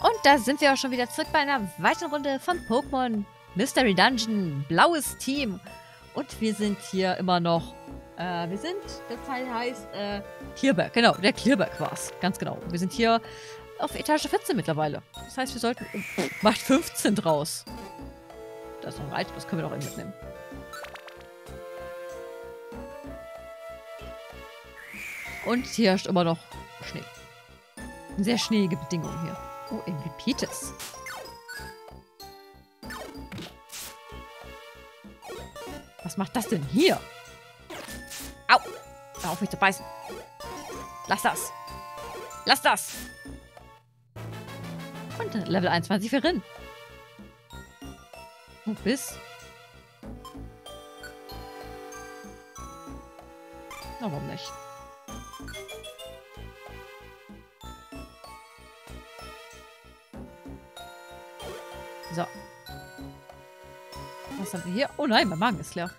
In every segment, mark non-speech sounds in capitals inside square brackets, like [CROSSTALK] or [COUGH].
Und da sind wir auch schon wieder zurück bei einer weiteren Runde von Pokémon Mystery Dungeon. Blaues Team. Und wir sind hier immer noch. Äh, wir sind, der Teil heißt, äh, Klierberg. Genau, der Klierberg war es. Ganz genau. Wir sind hier auf Etage 14 mittlerweile. Das heißt, wir sollten. Oh, macht 15 draus. Das ist noch ein Item, das können wir doch eben mitnehmen. Und hier herrscht immer noch Schnee. Sehr schneeige Bedingungen hier. Oh, irgendwie Pietes. Was macht das denn hier? Au! Hör auf mich zu beißen. Lass das. Lass das. Und Level 21 für Rin. Und bis. Na, warum nicht? So. Was haben wir hier? Oh nein, mein Magen ist leer.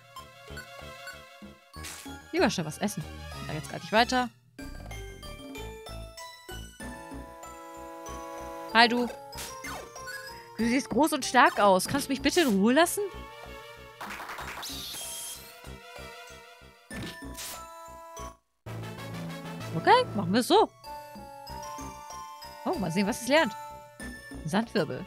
Lieber schnell was essen. Da geht's gar nicht weiter. Hi, du. Du siehst groß und stark aus. Kannst du mich bitte in Ruhe lassen? Okay, machen wir es so. Oh, mal sehen, was es lernt. Sandwirbel.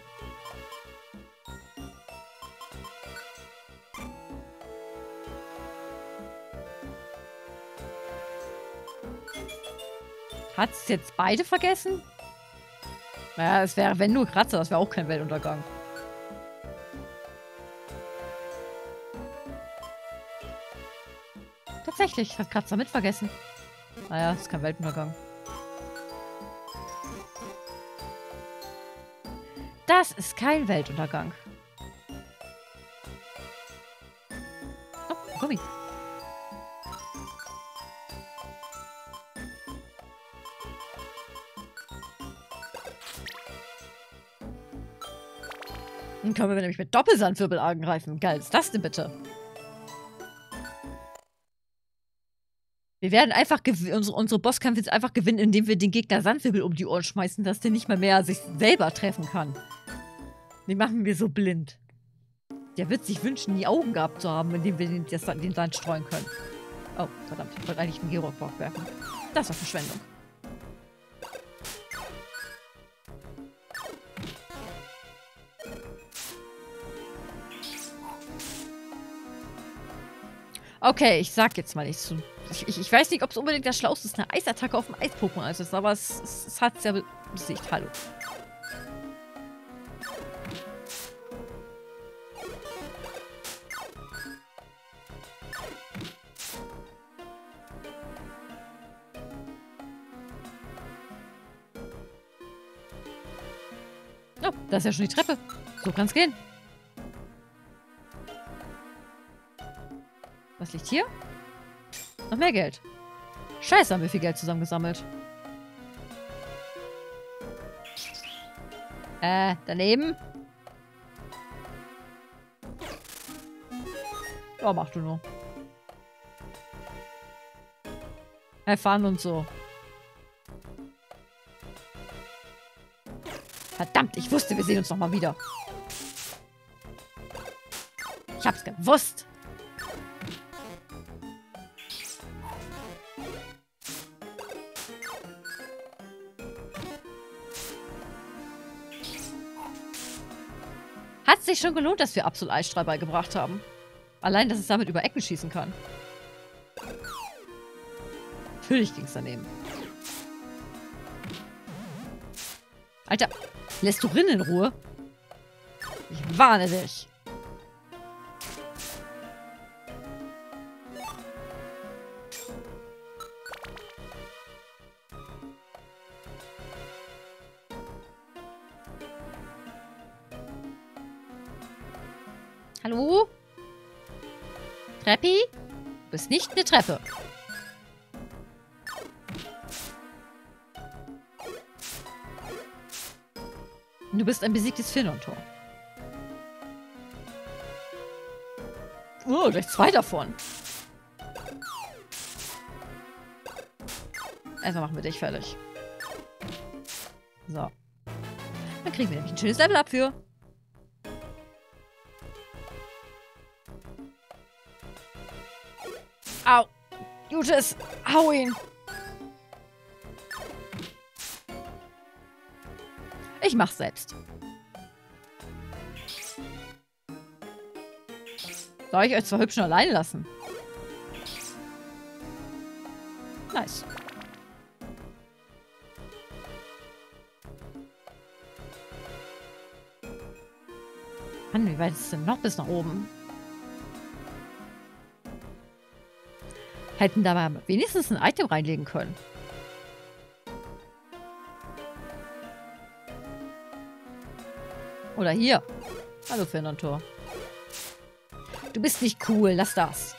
Hat es jetzt beide vergessen? Naja, es wäre, wenn nur Kratzer, das wäre auch kein Weltuntergang. Tatsächlich, hat Kratzer mit vergessen. Naja, ist kein Weltuntergang. Das ist kein Weltuntergang. Können wir nämlich mit Doppelsandwirbel angreifen. Geil ist das denn bitte? Wir werden einfach unsere, unsere Bosskämpfe jetzt einfach gewinnen, indem wir den Gegner Sandwirbel um die Ohren schmeißen, dass der nicht mal mehr sich selber treffen kann. Den machen wir so blind. Der wird sich wünschen, die Augen gehabt zu haben, indem wir den, den Sand streuen können. Oh, verdammt, ich wollte eigentlich einen Gerockbock werfen. Das war Verschwendung. Okay, ich sag jetzt mal nichts zu. Ich, ich, ich weiß nicht, ob es unbedingt das Schlauste ist, eine Eisattacke auf dem Eis-Pokémon ist, aber es, es, es hat es ja besiegt. Hallo. Oh, da ist ja schon die Treppe. So kann's gehen. Was liegt hier? Noch mehr Geld. Scheiße, haben wir viel Geld zusammengesammelt. Äh, daneben. Ja, mach du nur. Erfahren und so. Verdammt, ich wusste, wir sehen uns nochmal wieder. Ich hab's gewusst. Hat sich schon gelohnt, dass wir Absol Eisstrahl beigebracht haben. Allein, dass es damit über Ecken schießen kann. Natürlich ging es daneben. Alter, lässt du Rin in Ruhe? Ich warne dich. Treppi? Du bist nicht eine Treppe. Du bist ein besiegtes Finontor. Oh, gleich zwei davon. Erstmal machen wir dich fertig. So. Dann kriegen wir nämlich ein schönes Level up für. Au. Jutes, hau ihn. Ich mach's selbst. Soll ich euch zwar hübsch allein lassen? Nice. Mann, wie weit ist es denn noch bis nach oben? Hätten da mal wenigstens ein Item reinlegen können. Oder hier. Hallo, Fernandtor. Du bist nicht cool, lass das.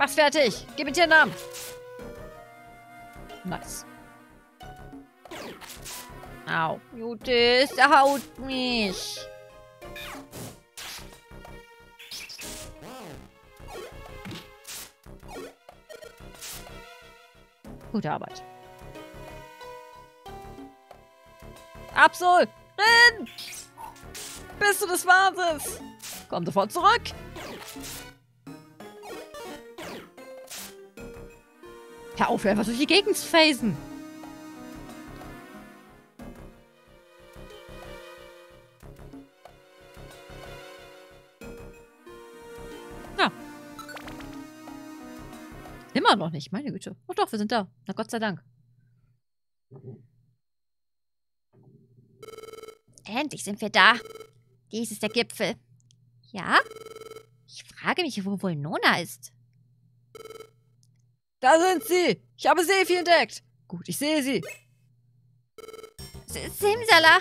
Mach's fertig. Gib mir einen Namen. Nice. Au. Judith, er haut mich. Gute Arbeit. Absol! Renn! Bist du des Wahnsinns? Komm sofort zurück! Hör auf, einfach durch die Gegend zu phasen! Ja. Immer noch nicht, meine Güte. Oh doch, wir sind da. Na Gott sei Dank. Endlich sind wir da. Dies ist der Gipfel. Ja? Ich frage mich, wo wohl Nona ist. Da sind sie! Ich habe Sefi entdeckt! Gut, ich sehe sie. S Simsala!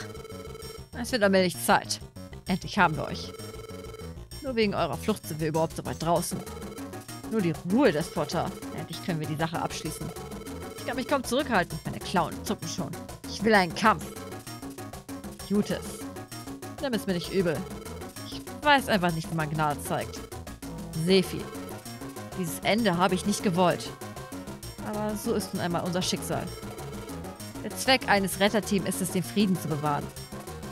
Es wird allmählich Zeit. Endlich haben wir euch. Nur wegen eurer Flucht sind wir überhaupt so weit draußen. Nur die Ruhe des Potter. Endlich können wir die Sache abschließen. Ich kann mich kaum zurückhalten. Meine Klauen zucken schon. Ich will einen Kampf. Jutes. Nimm es mir nicht übel. Ich weiß einfach nicht, wie man Gnade zeigt. Sefi. Dieses Ende habe ich nicht gewollt. Aber so ist nun einmal unser Schicksal. Der Zweck eines Retterteams ist es, den Frieden zu bewahren.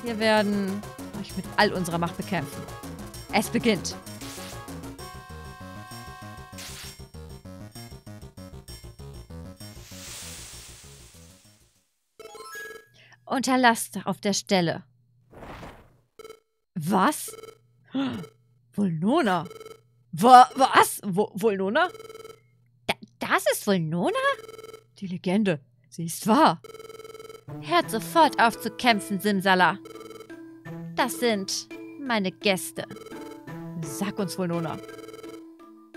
Wir werden euch mit all unserer Macht bekämpfen. Es beginnt. Unterlasst auf der Stelle. Was? [GASPS] Volnona? Wa was? Volnona? Da, das ist wohl Nona? Die Legende. Sie ist wahr. Hört sofort auf zu kämpfen, Simsala. Das sind meine Gäste. Sag uns, Volnona.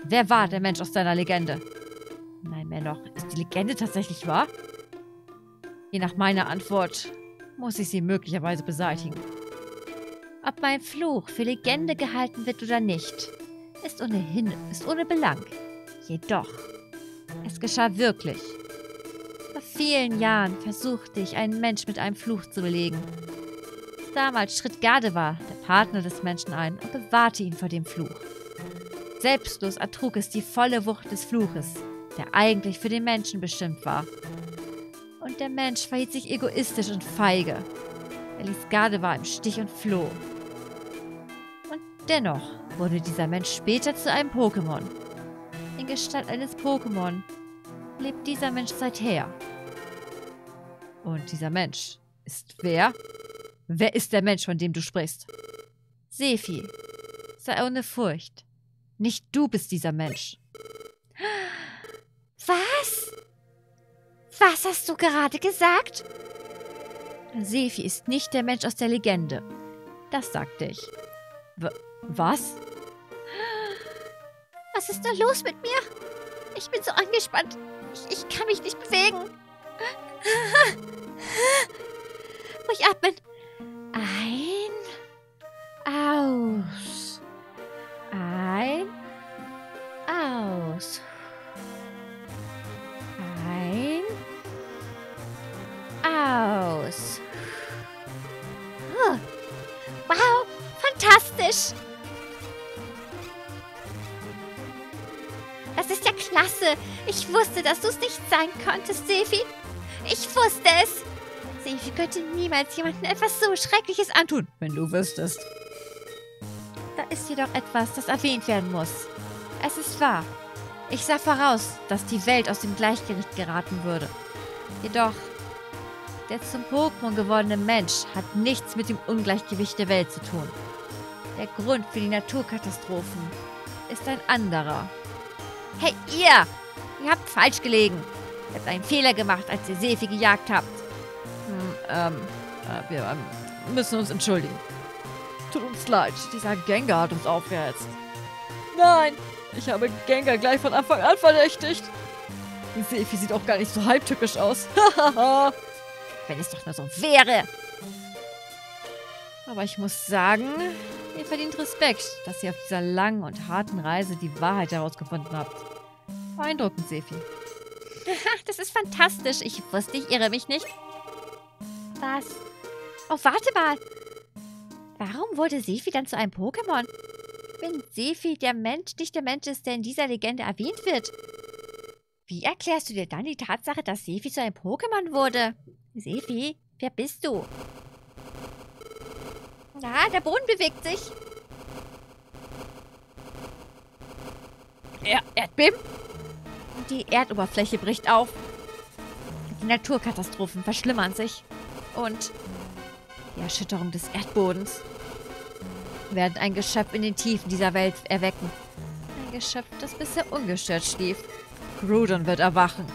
Wer war der Mensch aus deiner Legende? Nein, mehr noch. Ist die Legende tatsächlich wahr? Je nach meiner Antwort muss ich sie möglicherweise beseitigen. Ob mein Fluch für Legende gehalten wird oder nicht, ist ohnehin, ist ohne Belang. Jedoch, es geschah wirklich. Vor vielen Jahren versuchte ich, einen Mensch mit einem Fluch zu belegen. Damals schritt Gardewa, der Partner des Menschen, ein und bewahrte ihn vor dem Fluch. Selbstlos ertrug es die volle Wucht des Fluches, der eigentlich für den Menschen bestimmt war. Und der Mensch verhielt sich egoistisch und feige. Er ließ Gardewa im Stich und floh. Und dennoch wurde dieser Mensch später zu einem Pokémon. Gestalt eines Pokémon lebt dieser Mensch seither. Und dieser Mensch ist wer? Wer ist der Mensch, von dem du sprichst? Sefi, sei ohne Furcht. Nicht du bist dieser Mensch. [GASPS] Was? Was hast du gerade gesagt? Sefi ist nicht der Mensch aus der Legende. Das sagte ich. W was? Was ist da los mit mir? Ich bin so angespannt. Ich, ich kann mich nicht bewegen. Ruhig atmen. Ein. Aus. Ein. Aus. Ein. aus. Wow, fantastisch! Klasse. Ich wusste, dass du es nicht sein konntest, Sefi. Ich wusste es. Sefi könnte niemals jemandem etwas so Schreckliches antun, wenn du wüsstest. Da ist jedoch etwas, das erwähnt werden muss. Es ist wahr. Ich sah voraus, dass die Welt aus dem Gleichgewicht geraten würde. Jedoch, der zum Pokémon gewordene Mensch hat nichts mit dem Ungleichgewicht der Welt zu tun. Der Grund für die Naturkatastrophen ist ein anderer. Hey, ihr! Ihr habt falsch gelegen. Ihr habt einen Fehler gemacht, als ihr Sefi gejagt habt. Hm, ähm, äh, wir ähm, müssen uns entschuldigen. Tut uns leid, dieser Gengar hat uns aufgehetzt. Nein, ich habe Gengar gleich von Anfang an verdächtigt. Sefi sieht auch gar nicht so halbtückisch aus. [LAUGHS] Wenn es doch nur so wäre. Aber ich muss sagen, ihr verdient Respekt, dass ihr auf dieser langen und harten Reise die Wahrheit herausgefunden habt. Beeindruckend, Sefi. [LAUGHS] das ist fantastisch. Ich wusste, ich irre mich nicht. Was? Oh, warte mal. Warum wurde Sefi dann zu einem Pokémon? Wenn Sefi der Mensch nicht der Mensch ist, der in dieser Legende erwähnt wird. Wie erklärst du dir dann die Tatsache, dass Sefi zu einem Pokémon wurde? Sefi, wer bist du? Ja, der Boden bewegt sich. Er Erdbeben? Die Erdoberfläche bricht auf. Die Naturkatastrophen verschlimmern sich. Und die Erschütterung des Erdbodens werden ein Geschöpf in den Tiefen dieser Welt erwecken. Ein Geschöpf, das bisher ungestört schlief. Grudon wird erwachen.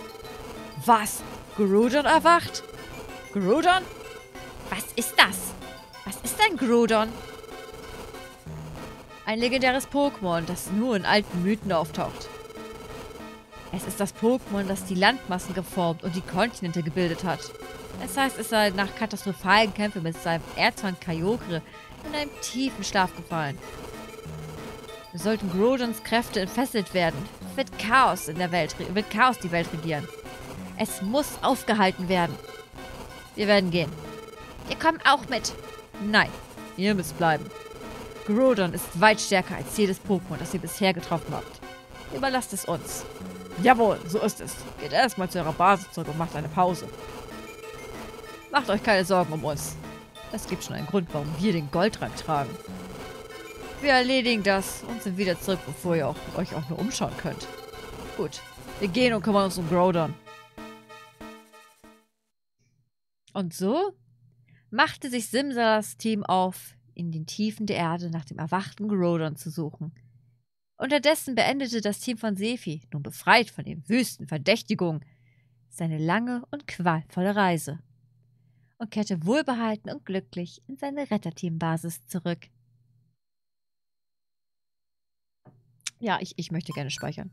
Was? Grudon erwacht? Grudon? Was ist das? Was ist ein Grudon? Ein legendäres Pokémon, das nur in alten Mythen auftaucht. Es ist das Pokémon, das die Landmassen geformt und die Kontinente gebildet hat. Das heißt, es sei nach katastrophalen Kämpfen mit seinem Erzfeind Kyogre in einem tiefen Schlaf gefallen. Sollten Grodons Kräfte entfesselt werden, wird Chaos in der Welt, wird Chaos die Welt regieren. Es muss aufgehalten werden. Wir werden gehen. Wir kommen auch mit. Nein, ihr müsst bleiben. Groudon ist weit stärker als jedes Pokémon, das ihr bisher getroffen habt. Überlasst es uns. Jawohl, so ist es. Geht erstmal zu eurer Basis zurück und macht eine Pause. Macht euch keine Sorgen um uns. Es gibt schon einen Grund, warum wir den Goldrang tragen. Wir erledigen das und sind wieder zurück, bevor ihr auch, euch auch nur umschauen könnt. Gut, wir gehen und kümmern uns um Groudon. Und so machte sich Simsalas Team auf, in den Tiefen der Erde nach dem erwachten Groudon zu suchen. Unterdessen beendete das Team von Sefi, nun befreit von den wüsten Verdächtigungen, seine lange und qualvolle Reise und kehrte wohlbehalten und glücklich in seine Retterteam-Basis zurück. Ja, ich, ich möchte gerne speichern.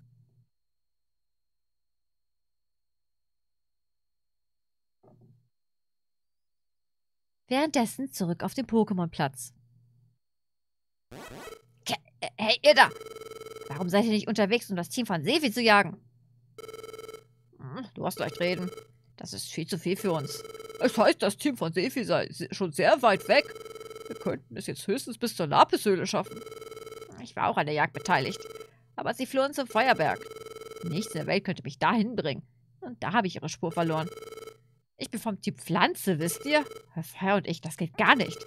Währenddessen zurück auf den Pokémon-Platz. Hey, ihr da! Warum seid ihr nicht unterwegs, um das Team von Sevi zu jagen? Hm, du hast leicht reden. Das ist viel zu viel für uns. Es heißt, das Team von Sefi sei schon sehr weit weg. Wir könnten es jetzt höchstens bis zur Lapishöhle schaffen. Ich war auch an der Jagd beteiligt. Aber sie flohen zum Feuerberg. Nichts in der Welt könnte mich dahin bringen. Und da habe ich ihre Spur verloren. Ich bin vom Typ Pflanze, wisst ihr? Herr Feuer und ich, das geht gar nicht.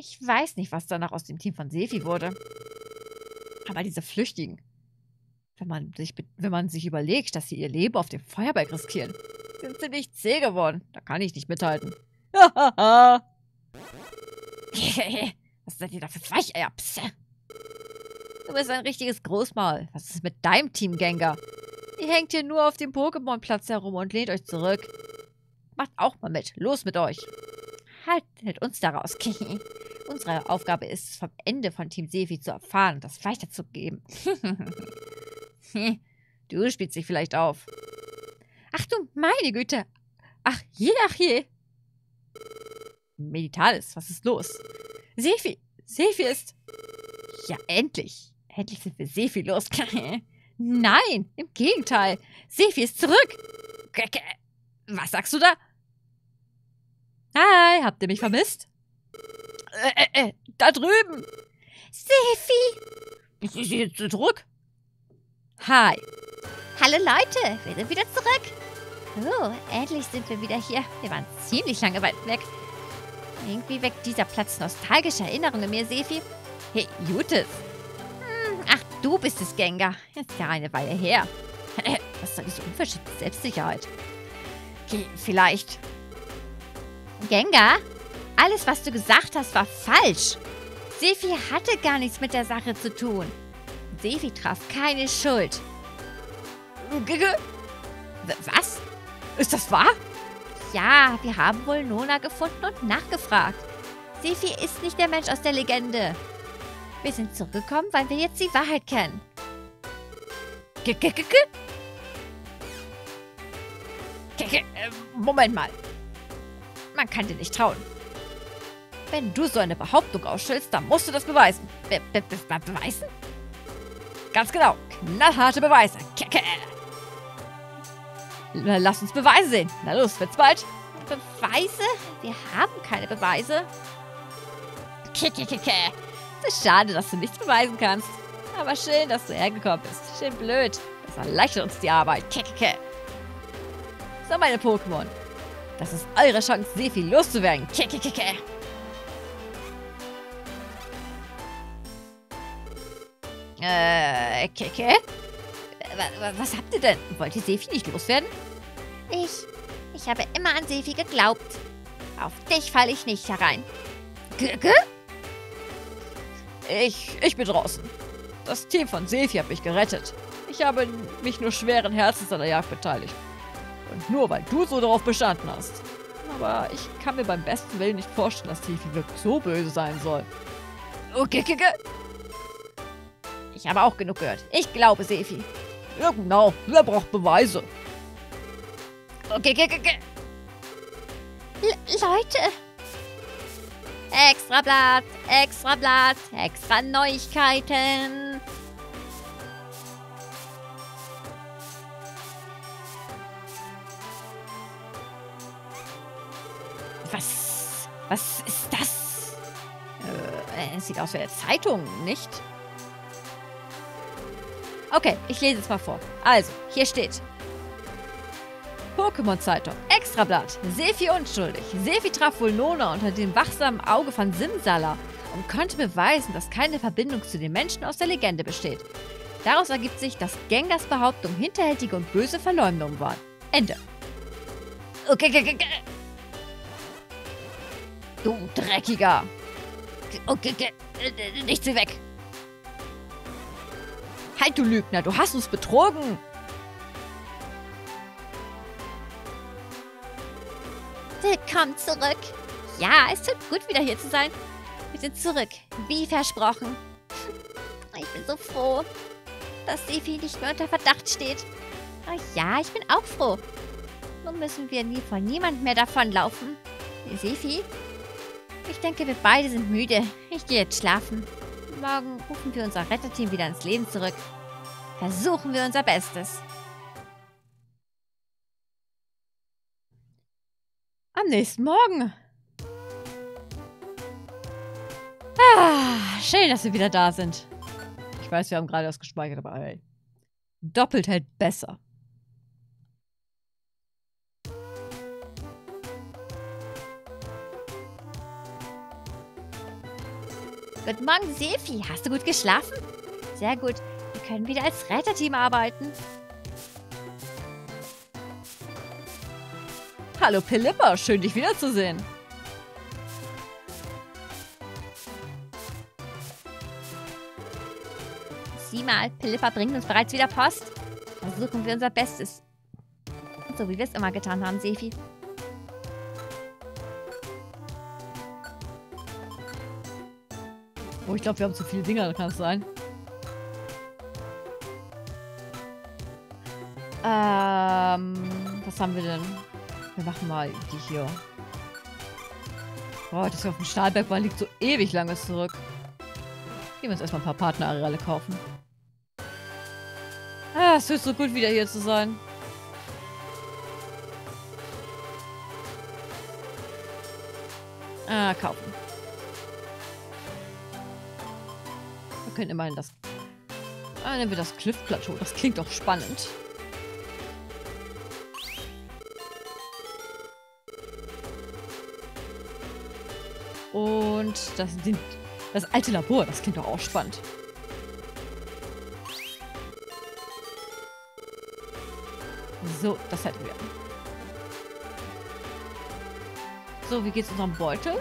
Ich weiß nicht, was danach aus dem Team von Sefi wurde. Aber diese Flüchtigen, wenn man sich, wenn man sich überlegt, dass sie ihr Leben auf dem Feuerberg riskieren, sind ziemlich zäh geworden. Da kann ich nicht mithalten. [LAUGHS] Was seid ihr da für Weicheier? Psst. Du bist ein richtiges Großmaul. Was ist mit deinem Team, Gengar? Ihr hängt hier nur auf dem Pokémon-Platz herum und lehnt euch zurück. Macht auch mal mit. Los mit euch. Haltet uns da raus. [LAUGHS] Unsere Aufgabe ist es, vom Ende von Team Sefi zu erfahren und das weiterzugeben. [LAUGHS] du spielst dich vielleicht auf. Ach du meine Güte. Ach je, ach je. Meditalis, was ist los? Sefi, Sefi ist... Ja, endlich. Endlich sind wir Sefi los. [LAUGHS] Nein, im Gegenteil. Sefi ist zurück. Was sagst du da? Hi, habt ihr mich vermisst? Äh, äh, äh, da drüben. Sefi! Ich sehe jetzt zurück. Hi. Hallo Leute, wir sind wieder zurück. Oh, endlich sind wir wieder hier. Wir waren ziemlich lange weit weg. Irgendwie weckt dieser Platz nostalgische Erinnerungen in mir, Sefi. Hey, Judith. Hm, ach, du bist es, Gengar. Ist ja eine Weile her. Was soll diese unverschämte Selbstsicherheit? Okay, vielleicht. Gengar, alles, was du gesagt hast, war falsch. Sefi hatte gar nichts mit der Sache zu tun. Sefi traf keine Schuld. Was? Ist das wahr? Ja, wir haben wohl Nona gefunden und nachgefragt. Sefi ist nicht der Mensch aus der Legende. Wir sind zurückgekommen, weil wir jetzt die Wahrheit kennen. Moment mal. Man kann dir nicht trauen. Wenn du so eine Behauptung ausstellst, dann musst du das beweisen. Be be be beweisen? Ganz genau. Knallharte Beweise. Kecke. Lass uns Beweise sehen. Na los, wird's bald. Beweise? Wir haben keine Beweise. Kekekeke. Es ist schade, dass du nichts beweisen kannst. Aber schön, dass du hergekommen bist. Schön blöd. Das erleichtert uns die Arbeit. Kekeke. So, meine Pokémon. Das ist eure Chance, Sefi loszuwerden. Kekekeke. Äh, Keke? Was habt ihr denn? Wollt ihr Sefi nicht loswerden? Ich, ich habe immer an Sefi geglaubt. Auf dich falle ich nicht herein. Keke? Ich, ich bin draußen. Das Team von Sefi hat mich gerettet. Ich habe mich nur schweren Herzens an der Jagd beteiligt. Und nur weil du so darauf bestanden hast. Aber ich kann mir beim besten Willen nicht vorstellen, dass Sefi wirklich so böse sein soll. Okay, okay, okay. Ich habe auch genug gehört. Ich glaube Sefi. Ja, genau. Wer braucht Beweise? Okay, okay, okay. Leute. Extra Blatt, extra Blatt, extra Neuigkeiten. Was, was ist das? Äh, es sieht aus wie eine Zeitung, nicht? Okay, ich lese es mal vor. Also, hier steht. Pokémon-Zeitung. Extrablatt. Sefi unschuldig. Sefi traf wohl Nona unter dem wachsamen Auge von Simsala und konnte beweisen, dass keine Verbindung zu den Menschen aus der Legende besteht. Daraus ergibt sich, dass Gengars Behauptung hinterhältige und böse Verleumdung waren. Ende. Okay, okay, okay. Du Dreckiger. Okay, okay. Nichts wie weg. Halt, du Lügner, du hast uns betrogen. Willkommen zurück. Ja, es tut gut, wieder hier zu sein. Wir sind zurück, wie versprochen. Ich bin so froh, dass Sefi nicht mehr unter Verdacht steht. Ach ja, ich bin auch froh. Nun müssen wir nie von niemand mehr davonlaufen. Sefi? Ich denke, wir beide sind müde. Ich gehe jetzt schlafen. Morgen rufen wir unser Retterteam wieder ins Leben zurück. Versuchen wir unser Bestes. Am nächsten Morgen. Ah, schön, dass wir wieder da sind. Ich weiß, wir haben gerade das gespeichert, aber ey. Doppelt hält besser. Guten Morgen, Sefi. Hast du gut geschlafen? Sehr gut. Wir können wieder als Retterteam arbeiten. Hallo Pilippa, schön dich wiederzusehen. Sieh mal, Pilippa bringt uns bereits wieder Post. Versuchen wir unser Bestes. So wie wir es immer getan haben, Sefi. Oh, ich glaube, wir haben zu viele Dinger, kann es sein? Ähm, was haben wir denn? Wir machen mal die hier. Boah, das hier auf dem Stahlberg liegt so ewig lange zurück. Gehen wir uns erstmal ein paar Partnerareale kaufen. Ah, es ist so gut, wieder hier zu sein. Äh, kaufen. Können immerhin das... Ah, nehmen wir das Cliff Plateau. Das klingt doch spannend. Und das, das alte Labor, das klingt doch auch spannend. So, das hätten wir. So, wie geht's unserem Beutel?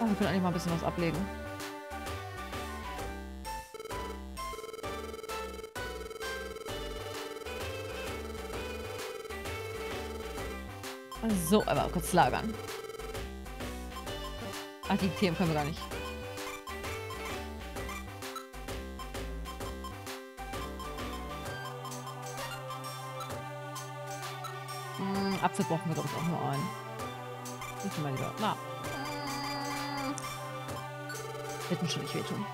Oh, wir können eigentlich mal ein bisschen was ablegen. So, aber kurz lagern. Ach, die Themen können wir gar nicht. Hm, Apfel brauchen wir, glaube ich, auch nur einen. Nicht mal lieber. Na. Wird mir schon nicht wehtun.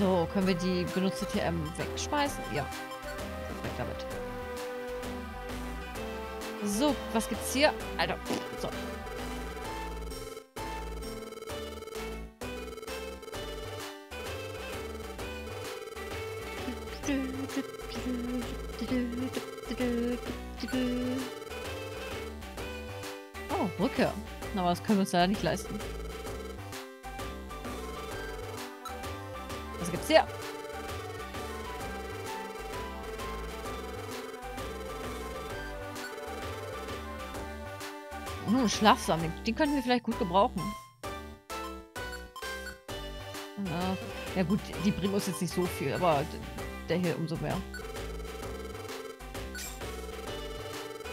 So, können wir die benutzte TM wegschmeißen? Ja. Damit. So, was gibt's hier? Alter, so. Oh, Brücke. Aber das können wir uns leider nicht leisten. Was gibt's hier? Hm, Schlafsammlung. Den könnten wir vielleicht gut gebrauchen. Ja, ja gut, die bringen uns jetzt nicht so viel, aber der hier umso mehr.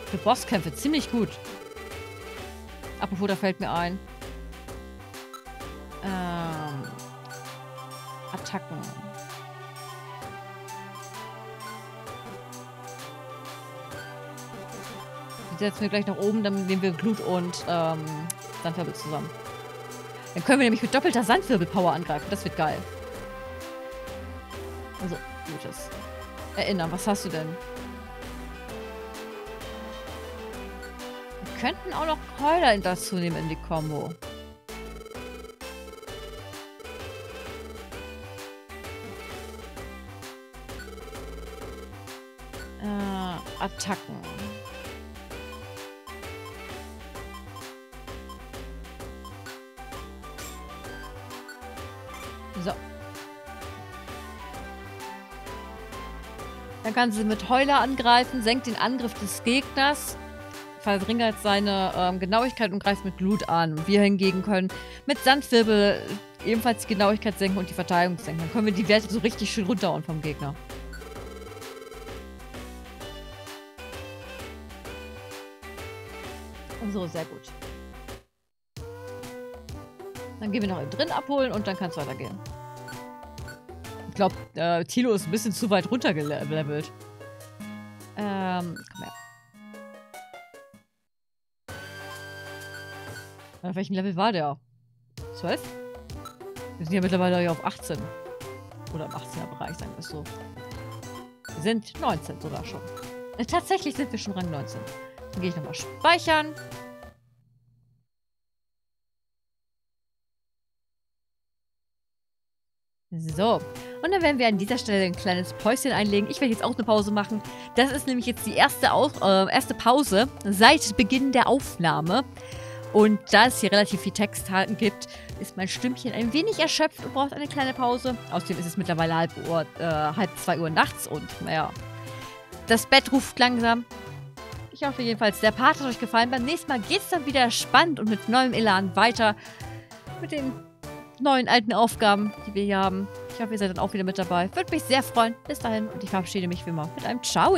Für Bosskämpfe ziemlich gut. Apropos, da fällt mir ein. Ähm, Attacken. Setzen wir gleich nach oben, dann nehmen wir Glut und ähm, Sandwirbel zusammen. Dann können wir nämlich mit doppelter Sandwirbel-Power angreifen. Das wird geil. Also, Gutes. Erinnern, was hast du denn? Wir könnten auch noch Keuler dazu nehmen in die Combo. Äh, Attacken. Kann sie mit Heuler angreifen, senkt den Angriff des Gegners, verringert seine ähm, Genauigkeit und greift mit Glut an. Wir hingegen können mit Sandwirbel ebenfalls die Genauigkeit senken und die Verteidigung senken. Dann können wir die Werte so richtig schön runterhauen vom Gegner. So, sehr gut. Dann gehen wir noch eben drin abholen und dann kann es weitergehen. Ich glaube, äh, Tilo ist ein bisschen zu weit runtergelevelt. Ähm, komm her. Auf welchem Level war der? 12? Wir sind ja mittlerweile auf 18. Oder im 18er Bereich, sagen wir es so. Wir sind 19 sogar schon. Äh, tatsächlich sind wir schon Rang 19. Dann gehe ich nochmal speichern. So, und dann werden wir an dieser Stelle ein kleines Päuschen einlegen. Ich werde jetzt auch eine Pause machen. Das ist nämlich jetzt die erste, Aus äh, erste Pause seit Beginn der Aufnahme. Und da es hier relativ viel Text gibt, ist mein Stimmchen ein wenig erschöpft und braucht eine kleine Pause. Außerdem ist es mittlerweile halb, Uhr, äh, halb zwei Uhr nachts und naja, das Bett ruft langsam. Ich hoffe jedenfalls, der Part hat euch gefallen. Beim nächsten Mal geht es dann wieder spannend und mit neuem Elan weiter. Mit den neuen alten Aufgaben, die wir hier haben. Ich hoffe, ihr seid dann auch wieder mit dabei. Würde mich sehr freuen. Bis dahin und ich verabschiede mich wie immer mit einem Ciao.